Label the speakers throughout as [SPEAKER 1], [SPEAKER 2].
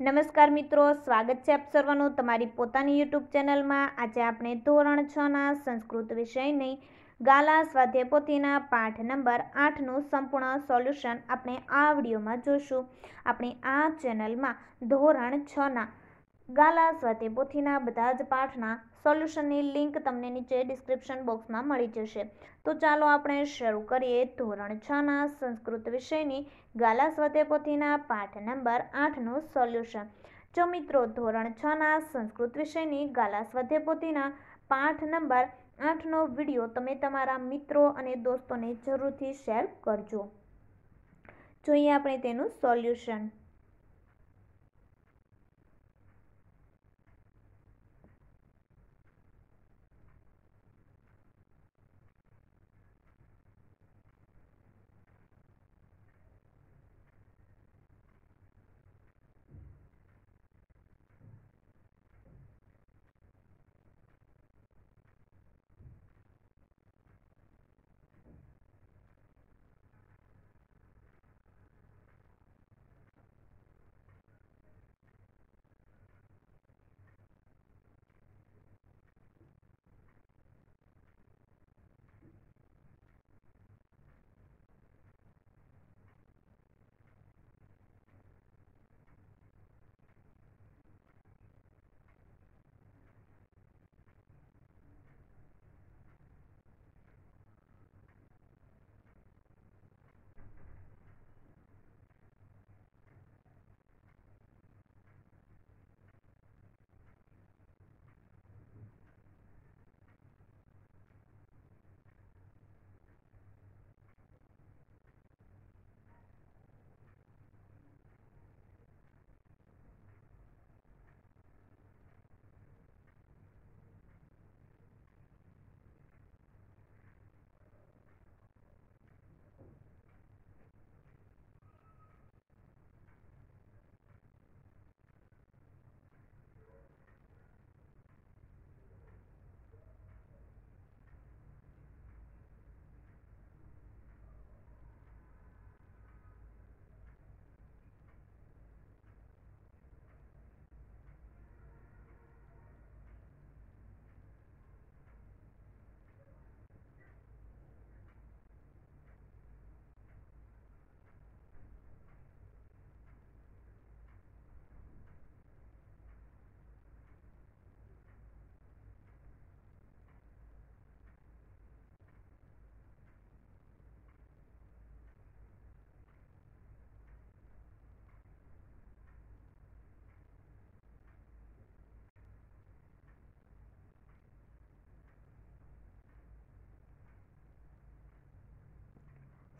[SPEAKER 1] નમસ્કાર મિત્રો, સ્વાગત છે આપ સર્વનું તમારી પોતાની યુટ્યુબ ચેનલમાં. આજે આપણે ધોરણ છના સંસ્કૃત વિષયની ગાલા સ્વાધ્યાય પોથીના પાઠ નંબર આઠનું સંપૂર્ણ સોલ્યુશન આપણે આ વિડીયોમાં જોશું. આપણે આ ચેનલમાં ધોરણ છના ગાલા સ્વાધ્યાય પોથીના બધા જ પાઠના સોલ્યુશનની લિંક તમને નીચે ડિસ્ક્રિપ્શન બોક્સમાં મળી જશે. તો ચાલો આપણે શરૂ કરીએ ધોરણ છના સંસ્કૃત વિષયની. ગાલા સ્વાતે પોથીના પાઠ નંબર આઠનું સોલ્યુશન જો મિત્રો ધોરણ છના સંસ્કૃત વિષયની ગાલા સ્વાધ્યાય પોથીના પાઠ નંબર આઠનો વીડિયો તમે તમારા મિત્રો અને દોસ્તોને જરૂરથી શેર કરજો. જોઈએ આપણે તેનું સોલ્યુશન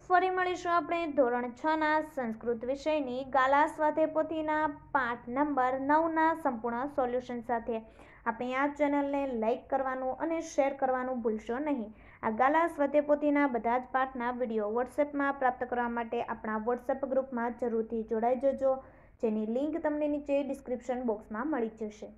[SPEAKER 1] ફરી મળીશું આપણે ધોરણ છ ના સંસ્કૃત વિષયની. ગાલા સ્વાધ્યાય પોથીના પાઠ નંબર નવના સંપૂર્ણ સોલ્યુશન સાથે. આપણે આ ચેનલને લાઇક કરવાનું અને શેર કરવાનું ભૂલશો નહીં. આ ગાલા સ્વાધ્યાય પોથીના બધા જ પાઠના વીડિયો વોટ્સએપમાં પ્રાપ્ત કરવા માટે આપણા વોટ્સએપ ગ્રુપમાં જરૂરથી જોડાઈ જજો, જેની લિંક તમને નીચે ડિસ્ક્રિપ્શન બોક્સમાં મળી જશે.